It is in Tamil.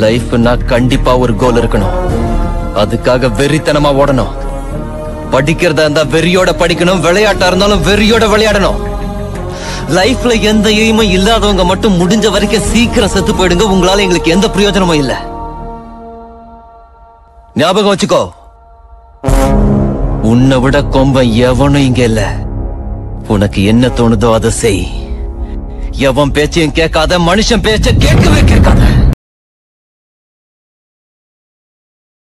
லைஃப்னா கண்டிப்பா ஒரு கோல் இருக்கணும். அதுக்காக வெறித்தனமா ஓடணும். படிக்கிறதா இருந்தா வெறியோட படிக்கணும் விளையாட்டா இருந்தாலும் வெறியோட விளையாடணும். லைஃப்ல எந்த எய்மும் இல்லாதவங்க மட்டும் முடிஞ்ச வரைக்கும் சீக்கிரம் செத்து போயிடுங்க. உங்களால எங்களுக்கு எந்த பிரயோஜனமும் இல்ல. ஞாபகம் வச்சுக்கோ. உன்னை விட கொம்பன் எவனும் இங்க இல்ல. உனக்கு என்ன தோணுதோ அதை செய். எவன் பேச்சையும் கேட்காத மனுஷன் பேச்ச கேட்கவே கேட்காத.